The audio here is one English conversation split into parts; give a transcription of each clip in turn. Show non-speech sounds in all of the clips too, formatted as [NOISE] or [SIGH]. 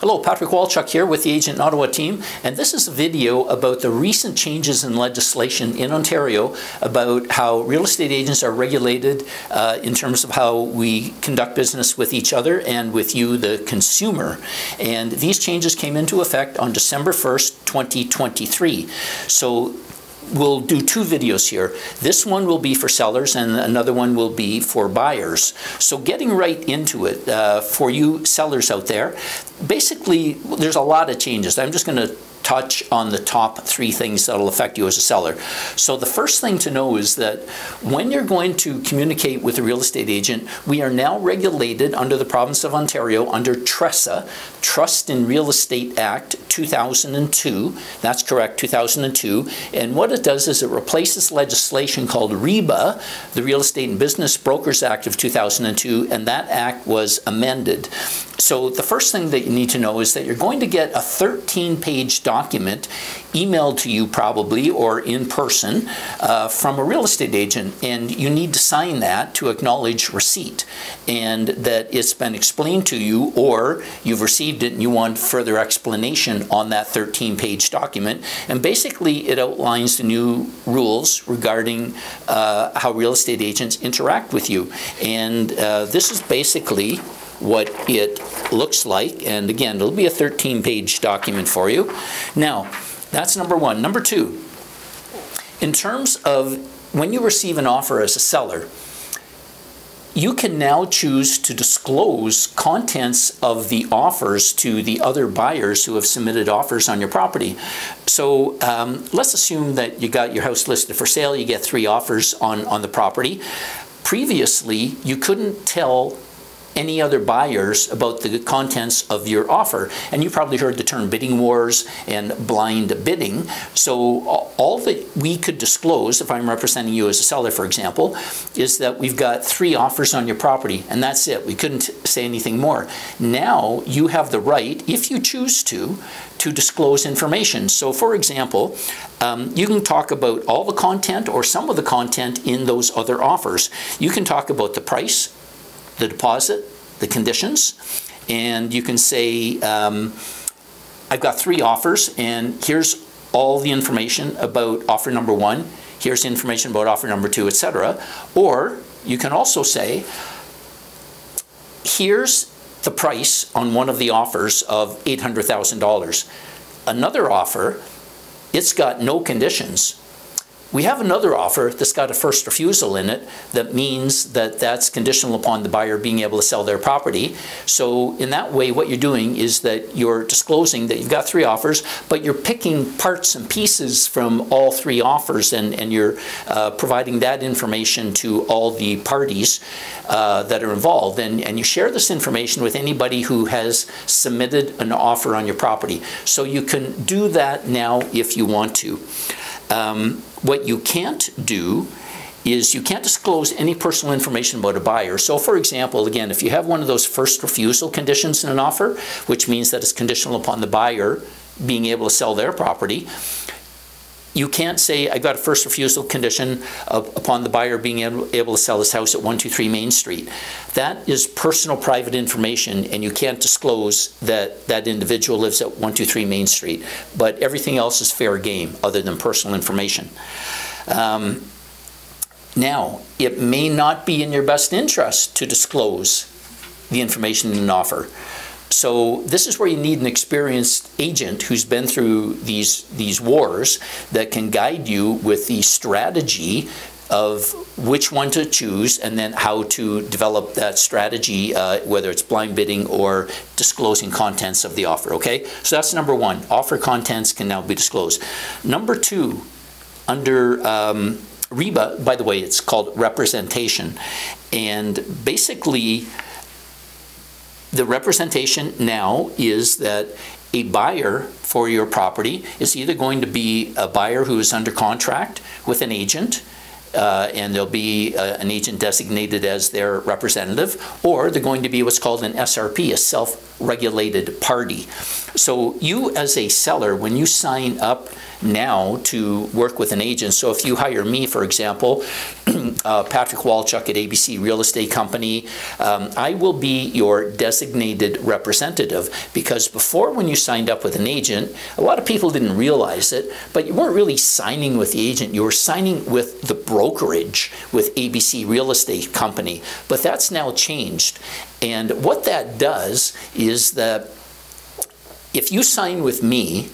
Hello, Patrick Walchuk here with the Agent Ottawa team, and this is a video about the recent changes in legislation in Ontario about how real estate agents are regulated uh, in terms of how we conduct business with each other and with you, the consumer. And these changes came into effect on December 1st, 2023. So we'll do two videos here. This one will be for sellers and another one will be for buyers. So getting right into it, uh, for you sellers out there, basically there's a lot of changes. I'm just going to touch on the top three things that will affect you as a seller. So the first thing to know is that when you're going to communicate with a real estate agent, we are now regulated under the province of Ontario under TRESA, Trust in Real Estate Act 2002. That's correct, 2002. And what it does is it replaces legislation called REBBA, the Real Estate and Business Brokers Act of 2002, and that act was amended. So the first thing that you need to know is that you're going to get a 13-page document emailed to you probably or in person uh, from a real estate agent and you need to sign that to acknowledge receipt and that it's been explained to you or you've received it and you want further explanation on that 13-page document and basically it outlines the new rules regarding uh, how real estate agents interact with you and uh, this is basically what it looks like. And again, it'll be a 13 page document for you. Now, that's number one. Number two, in terms of when you receive an offer as a seller, you can now choose to disclose contents of the offers to the other buyers who have submitted offers on your property. So um, let's assume that you got your house listed for sale, you get three offers on, on the property. Previously, you couldn't tell any other buyers about the contents of your offer. And you probably heard the term bidding wars and blind bidding. So all that we could disclose, if I'm representing you as a seller, for example, is that we've got three offers on your property, and that's it. We couldn't say anything more. Now you have the right, if you choose to, to disclose information. So for example, um, you can talk about all the content or some of the content in those other offers. You can talk about the price, the deposit, the conditions, and you can say, um, I've got three offers, and here's all the information about offer number one, here's information about offer number two, etc. Or you can also say, here's the price on one of the offers of $800,000. Another offer, it's got no conditions, we have another offer that's got a first refusal in it that means that that's conditional upon the buyer being able to sell their property. So in that way, what you're doing is that you're disclosing that you've got three offers, but you're picking parts and pieces from all three offers and, and you're uh, providing that information to all the parties uh, that are involved. And, and you share this information with anybody who has submitted an offer on your property. So you can do that now if you want to. Um, what you can't do is you can't disclose any personal information about a buyer. So for example, again, if you have one of those first refusal conditions in an offer, which means that it's conditional upon the buyer being able to sell their property, you can't say, I've got a first refusal condition of, upon the buyer being able, able, to sell his house at 123 Main Street. That is personal private information and you can't disclose that that individual lives at 123 Main Street. But everything else is fair game other than personal information. Um, now, it may not be in your best interest to disclose the information in an offer. So this is where you need an experienced agent who's been through these, these wars that can guide you with the strategy of which one to choose and then how to develop that strategy, uh, whether it's blind bidding or disclosing contents of the offer, okay? So that's number one. Offer contents can now be disclosed. Number two, under um, REBBA, by the way, it's called representation. And basically, the representation now is that a buyer for your property is either going to be a buyer who is under contract with an agent, uh, and there'll be uh, an agent designated as their representative, or they're going to be what's called an SRP, a self regulated party. So you as a seller, when you sign up now to work with an agent, so if you hire me, for example, [CLEARS THROAT] uh, Patrick Walchuk at ABC Real Estate Company, um, I will be your designated representative because before when you signed up with an agent, a lot of people didn't realize it, but you weren't really signing with the agent, you were signing with the brokerage with ABC Real Estate Company. But that's now changed. And what that does is that if you sign with me,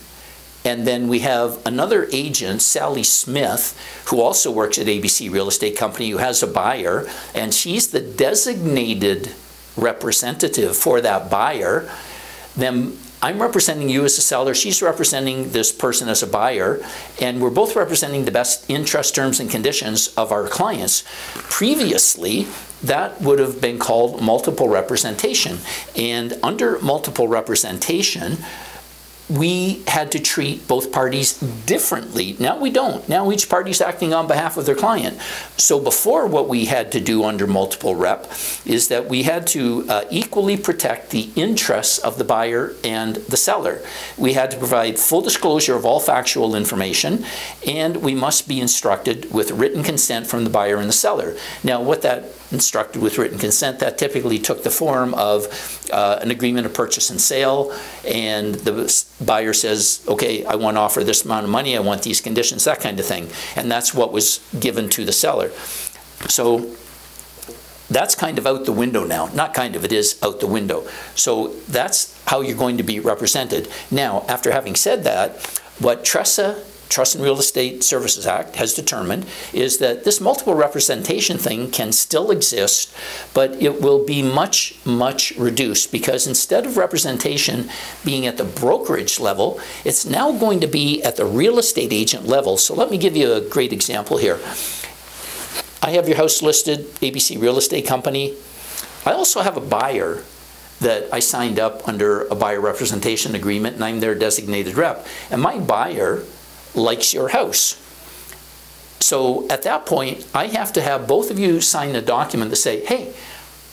and then we have another agent, Sally Smith, who also works at ABC Real Estate Company, who has a buyer, and she's the designated representative for that buyer. Then I'm representing you as a seller, she's representing this person as a buyer, and we're both representing the best interest terms and conditions of our clients. Previously, that would have been called multiple representation. And under multiple representation, we had to treat both parties differently. Now we don't. Now each party's acting on behalf of their client. So before, what we had to do under multiple rep is that we had to uh, equally protect the interests of the buyer and the seller. We had to provide full disclosure of all factual information, and we must be instructed with written consent from the buyer and the seller. Now, what that instructed with written consent, that typically took the form of uh, an agreement of purchase and sale, and the buyer says, okay, I want to offer this amount of money, I want these conditions, that kind of thing. And that's what was given to the seller. So that's kind of out the window now. Not kind of, it is out the window. So that's how you're going to be represented. Now, after having said that, what TRESA Trust and Real Estate Services Act has determined is that this multiple representation thing can still exist, but it will be much, much reduced because instead of representation being at the brokerage level, it's now going to be at the real estate agent level. So let me give you a great example here. I have your house listed, ABC Real Estate Company. I also have a buyer that I signed up under a buyer representation agreement and I'm their designated rep. And my buyer likes your house. So at that point, I have to have both of you sign a document to say, hey,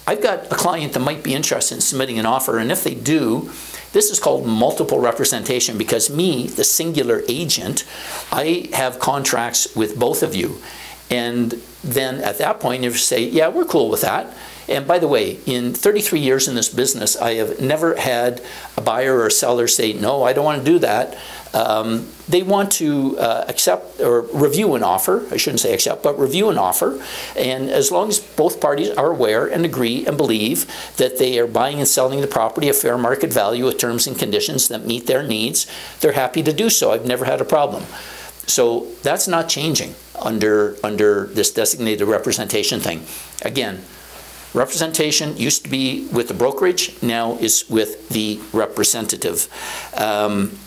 I've got a client that might be interested in submitting an offer, and if they do, this is called multiple representation because me, the singular agent, I have contracts with both of you. And then at that point, you say, yeah, we're cool with that. And by the way, in 33 years in this business, I have never had a buyer or seller say, no, I don't want to do that. Um, they want to uh, accept or review an offer. I shouldn't say accept, but review an offer. And as long as both parties are aware and agree and believe that they are buying and selling the property at fair market value with terms and conditions that meet their needs, they're happy to do so. I've never had a problem. So that's not changing under, under this designated representation thing. Again, representation used to be with the brokerage, now is with the representative. Um,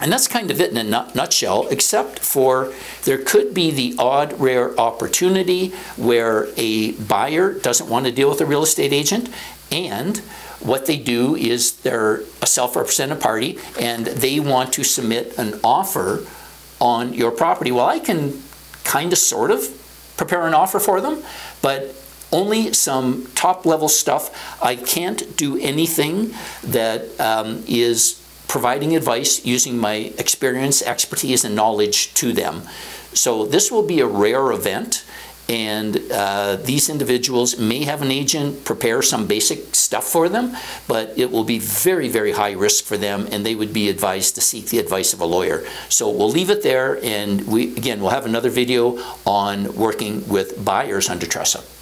and that's kind of it in a nutshell, except for there could be the odd, rare opportunity where a buyer doesn't want to deal with a real estate agent and what they do is they're a self-represented party and they want to submit an offer on your property. Well, I can kind of sort of prepare an offer for them, but only some top level stuff. I can't do anything that um, is providing advice using my experience, expertise, and knowledge to them. So this will be a rare event and uh, these individuals may have an agent prepare some basic stuff for them, but it will be very, very high risk for them, and they would be advised to seek the advice of a lawyer. So we'll leave it there, and we again we'll have another video on working with buyers under TRESA.